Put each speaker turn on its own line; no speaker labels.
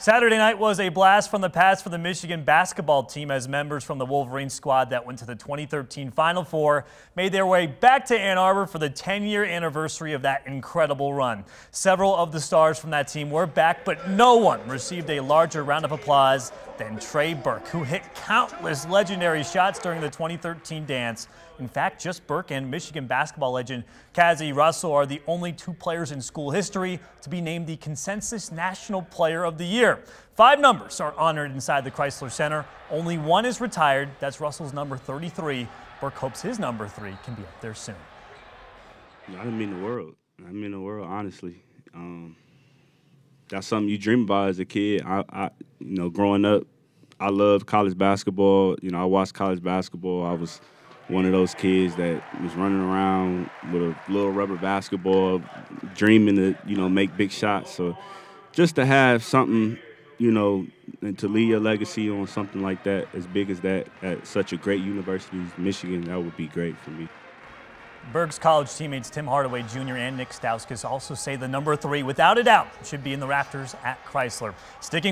Saturday night was a blast from the past for the Michigan basketball team as members from the Wolverine squad that went to the 2013 Final Four made their way back to Ann Arbor for the 10-year anniversary of that incredible run. Several of the stars from that team were back, but no one received a larger round of applause than Trey Burke, who hit countless legendary shots during the 2013 dance. In fact, just Burke and Michigan basketball legend Cazzie Russell are the only two players in school history to be named the consensus National Player of the Year. Five numbers are honored inside the Crisler Center. Only one is retired. That's Russell's number 33. Burke hopes his number three can be up there soon.
I mean the world. I mean the world, honestly. Um, that's something you dream about as a kid. I, I, you know, growing up, I loved college basketball. You know, I watched college basketball. I was one of those kids that was running around with a little rubber basketball, dreaming to, you know, make big shots. So just to have something, you know, and to leave a legacy on something like that, as big as that, at such a great university as Michigan, that would be great for me.
Burke's college teammates Tim Hardaway Jr. and Nik Stauskas also say the number three, without a doubt, should be in the Raptors at Crisler. Sticking